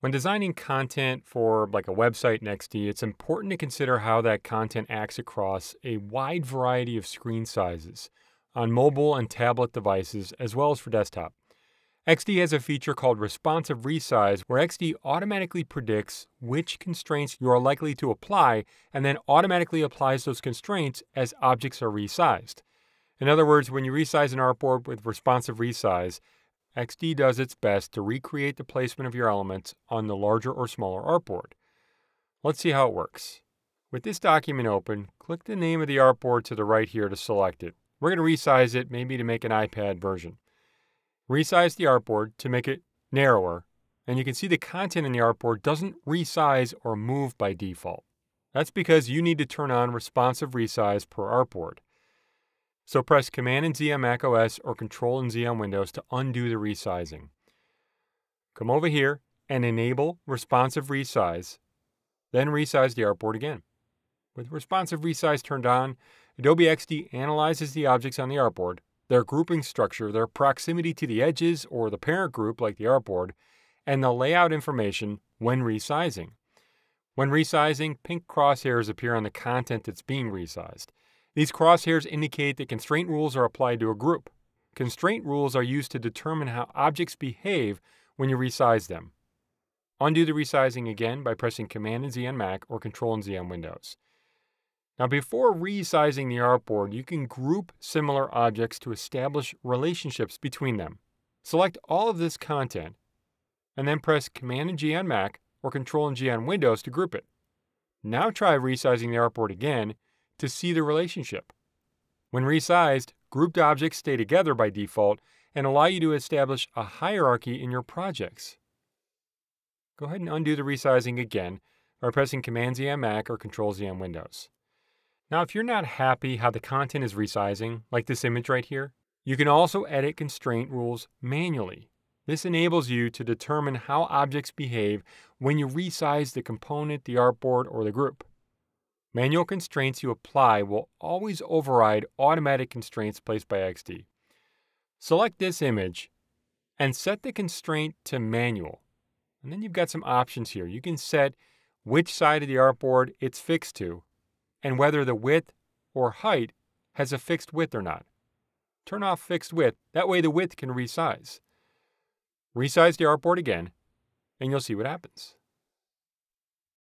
When designing content for like a website in XD, it's important to consider how that content acts across a wide variety of screen sizes on mobile and tablet devices as well as for desktop. XD has a feature called responsive resize where XD automatically predicts which constraints you are likely to apply and then automatically applies those constraints as objects are resized. In other words, when you resize an artboard with responsive resize, XD does its best to recreate the placement of your elements on the larger or smaller artboard. Let's see how it works. With this document open, click the name of the artboard to the right here to select it. We're going to resize it, maybe to make an iPad version. Resize the artboard to make it narrower, and you can see the content in the artboard doesn't resize or move by default. That's because you need to turn on responsive resize per artboard. So press Command and Z on Mac OS or Control and Z on Windows to undo the resizing. Come over here and enable responsive resize, then resize the artboard again. With responsive resize turned on, Adobe XD analyzes the objects on the artboard, their grouping structure, their proximity to the edges or the parent group like the artboard, and the layout information when resizing. When resizing, pink crosshairs appear on the content that's being resized. These crosshairs indicate that constraint rules are applied to a group. Constraint rules are used to determine how objects behave when you resize them. Undo the resizing again by pressing Command and Z on Mac or Control and Z on Windows. Now, before resizing the artboard, you can group similar objects to establish relationships between them. Select all of this content, and then press Command and G on Mac or Control and G on Windows to group it. Now try resizing the artboard again to see the relationship. When resized, grouped objects stay together by default and allow you to establish a hierarchy in your projects. Go ahead and undo the resizing again by pressing Command Z on Mac or Control Z on Windows. Now, if you're not happy how the content is resizing, like this image right here, you can also edit constraint rules manually. This enables you to determine how objects behave when you resize the component, the artboard, or the group. Manual constraints you apply will always override automatic constraints placed by XD. Select this image and set the constraint to manual. And then you've got some options here. You can set which side of the artboard it's fixed to and whether the width or height has a fixed width or not. Turn off fixed width, that way the width can resize. Resize the artboard again, and you'll see what happens.